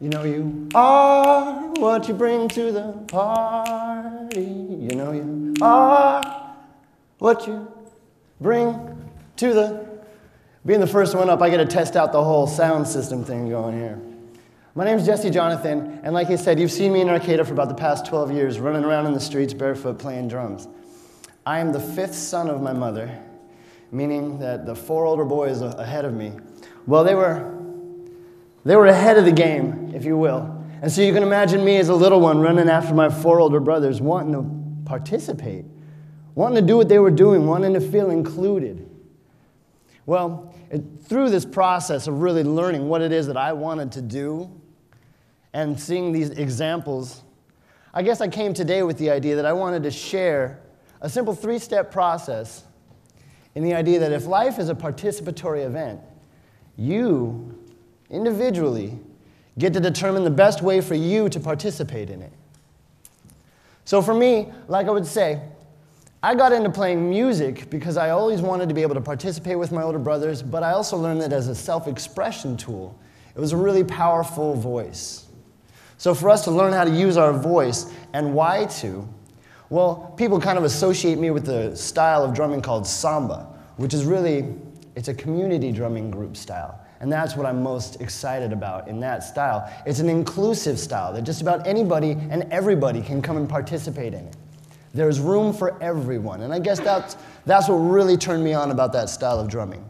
You know you are what you bring to the party. You know you are what you bring to the. Being the first one up, I get to test out the whole sound system thing going here. My name's Jesse Jonathon, and like he said, you've seen me in Arcata for about the past 12 years, running around in the streets barefoot playing drums. I am the fifth son of my mother, meaning that the four older boys ahead of me, well, they were, they were ahead of the game, if you will. And so you can imagine me as a little one running after my four older brothers, wanting to participate, wanting to do what they were doing, wanting to feel included. Well, it, through this process of really learning what it is that I wanted to do and seeing these examples, I guess I came today with the idea that I wanted to share a simple three step process in the idea that if life is a participatory event, you individually get to determine the best way for you to participate in it. So for me, like I would say, I got into playing music because I always wanted to be able to participate with my older brothers, but I also learned that as a self expression tool, it was a really powerful voice. So, for us to learn how to use our voice and why to, well, people kind of associate me with the style of drumming called samba, which is really, it's a community drumming group style. And that's what I'm most excited about in that style. It's an inclusive style that just about anybody and everybody can come and participate in it. There's room for everyone. And I guess that's, that's what really turned me on about that style of drumming.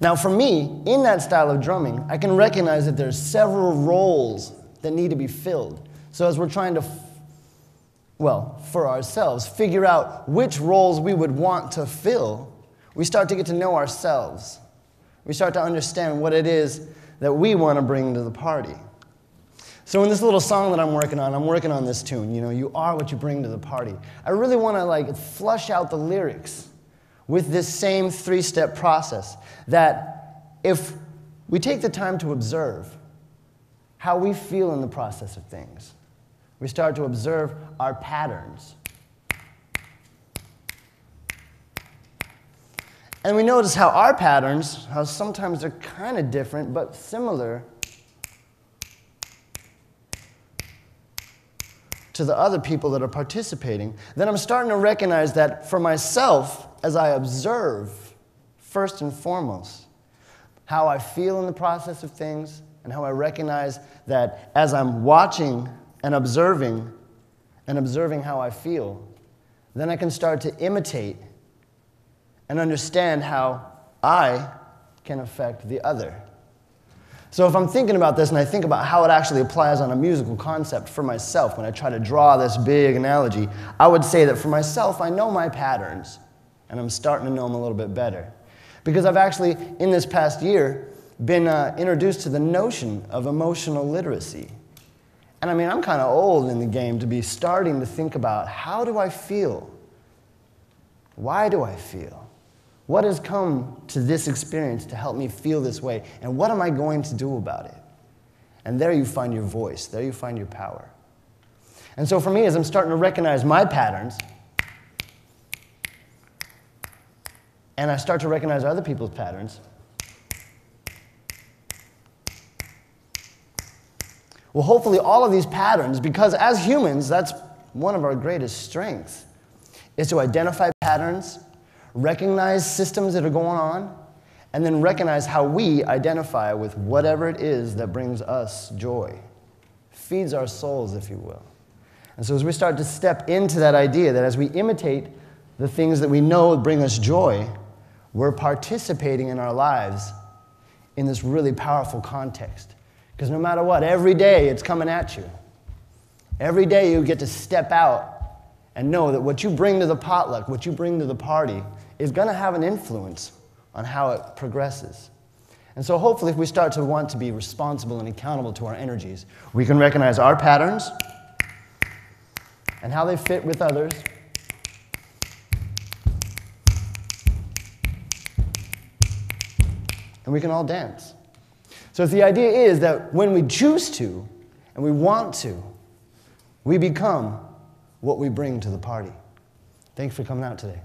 Now, for me, in that style of drumming, I can recognize that there's several roles that need to be filled. So as we're trying to, well, for ourselves, figure out which roles we would want to fill, we start to get to know ourselves. We start to understand what it is that we want to bring to the party. So in this little song that I'm working on, I'm working on this tune, you know, you are what you bring to the party. I really want to like flush out the lyrics with this same three-step process that if we take the time to observe how we feel in the process of things, we start to observe our patterns. And we notice how our patterns, how sometimes they're kind of different but similar to the other people that are participating, then I'm starting to recognize that for myself, as I observe, first and foremost, how I feel in the process of things, and how I recognize that as I'm watching and observing and observing how I feel, then I can start to imitate and understand how I can affect the other. So if I'm thinking about this and I think about how it actually applies on a musical concept for myself, when I try to draw this big analogy, I would say that for myself, I know my patterns, and I'm starting to know them a little bit better. Because I've actually, in this past year, been uh, introduced to the notion of emotional literacy. And I mean, I'm kind of old in the game to be starting to think about how do I feel? Why do I feel? What has come to this experience to help me feel this way? And what am I going to do about it? And there you find your voice, there you find your power. And so for me, as I'm starting to recognize my patterns, and I start to recognize other people's patterns, well, hopefully, all of these patterns, because as humans, that's one of our greatest strengths, is to identify patterns recognize systems that are going on, and then recognize how we identify with whatever it is that brings us joy, feeds our souls, if you will. And so, as we start to step into that idea that as we imitate the things that we know bring us joy, we're participating in our lives in this really powerful context. Because no matter what, every day it's coming at you. Every day you get to step out and know that what you bring to the potluck, what you bring to the party, is going to have an influence on how it progresses. And so, hopefully, if we start to want to be responsible and accountable to our energies, we can recognize our patterns and how they fit with others. And we can all dance. So, the idea is that when we choose to and we want to, we become what we bring to the party. Thanks for coming out today.